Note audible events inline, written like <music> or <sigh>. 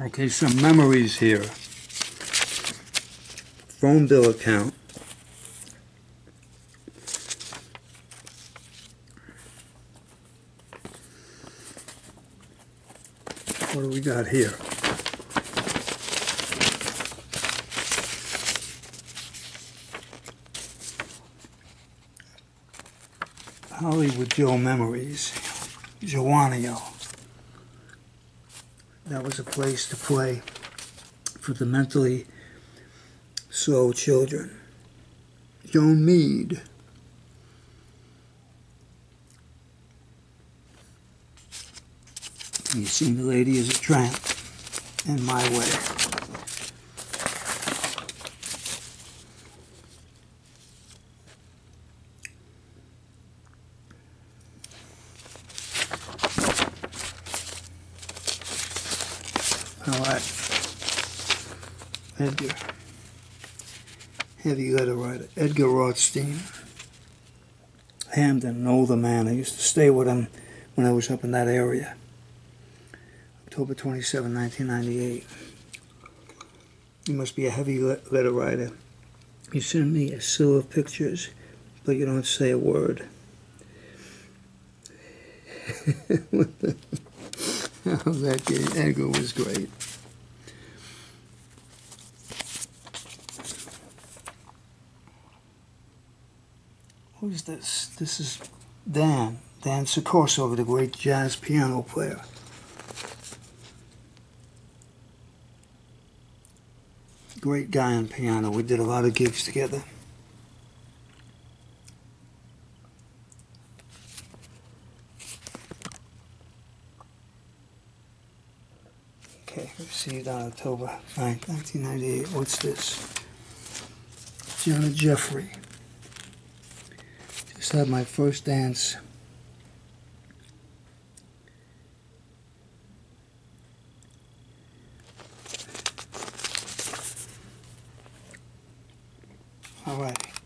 Okay, some memories here. Phone bill account. What do we got here? Hollywood Joe Memories, Jawonio. That was a place to play for the mentally slow children. Joan Mead. You see, the lady is a tramp in my way. All right. Edgar. Heavy letter writer. Edgar Rothstein. Hamden, an older man. I used to stay with him when I was up in that area. October 27, 1998. You must be a heavy letter writer. You send me a slew of pictures, but you don't say a word. <laughs> <laughs> That kid, Edgar was great. Who's this? This is Dan. Dan Soccorso, the great jazz piano player. Great guy on piano. We did a lot of gigs together. Okay, received on October 9, 1998. What's this? Janet Jeffrey. Just had my first dance. All right.